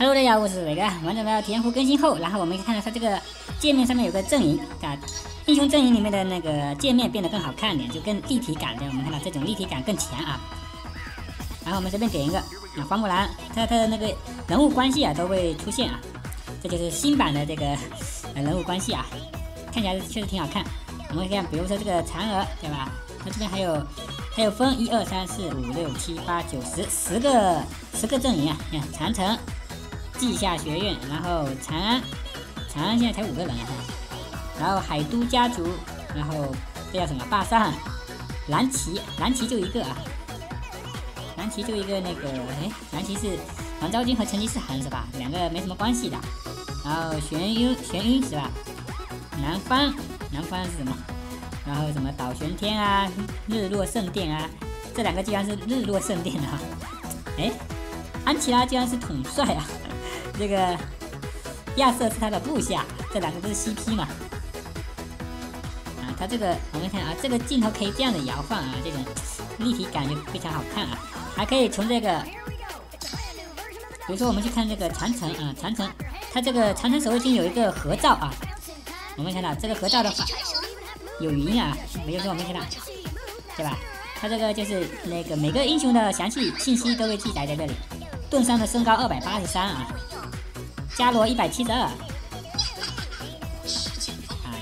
Hello，大家好，我是伟哥。完整的天赋更新后，然后我们看到它这个界面上面有个阵营啊，英雄阵营里面的那个界面变得更好看一点，就更立体感的。我们看到这种立体感更强啊。然后我们随便点一个啊，花木兰，它它的那个人物关系啊都会出现啊，这就是新版的这个人物关系啊，看起来确实挺好看。我们看，比如说这个嫦娥，对吧？它这边还有还有分一二三四五六七八九十十个十个阵营啊，你看长城。稷下学院，然后长安，长安现在才五个人啊，然后海都家族，然后这叫什么？霸上，蓝旗，蓝旗就一个啊，蓝旗就一个那个，哎，蓝旗是王昭君和成吉思汗是吧？两个没什么关系的，然后玄晕，玄晕是吧？南方，南方是什么？然后什么倒玄天啊，日落圣殿啊，这两个居然是日落圣殿的哈，哎，安琪拉居然是统帅啊！这个亚瑟是他的部下，这两个都是 CP 嘛？啊，他这个我们看啊，这个镜头可以这样的摇晃啊，这种立体感就非常好看啊。还可以从这个，比如说我们去看这个长城啊，长城，它这个长城守卫军有一个合照啊。我们看到这个合照的话有语音啊，没有说我们看到，对吧？它这个就是那个每个英雄的详细信息都会记载在这里。盾山的身高二百八十三啊。伽罗一百七十二，啊，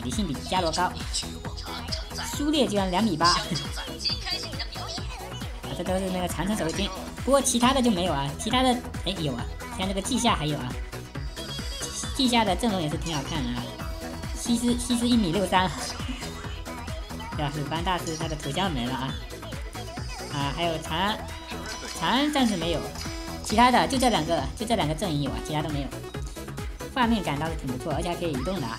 李信比伽罗高，苏烈居然两米八，啊，这都是那个长城守卫军，不过其他的就没有啊，其他的哎有啊，像这个稷下还有啊，稷下的阵容也是挺好看的啊，西施西施一米六三，对吧？鲁班大师他的头像没了啊，啊，还有长安，长安暂时没有，其他的就这两个，就这两个阵营有啊，其他都没有。画面感倒是挺不错，而且还可以移动的啊，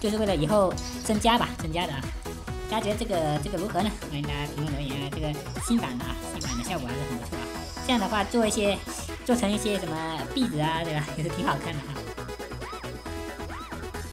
就是为了以后增加吧，增加的啊。大家觉得这个这个如何呢？欢迎大家评论留言啊。这个新版的啊，新版的效果还是很不错啊。这样的话做一些做成一些什么壁纸啊，对吧？也是挺好看的哈。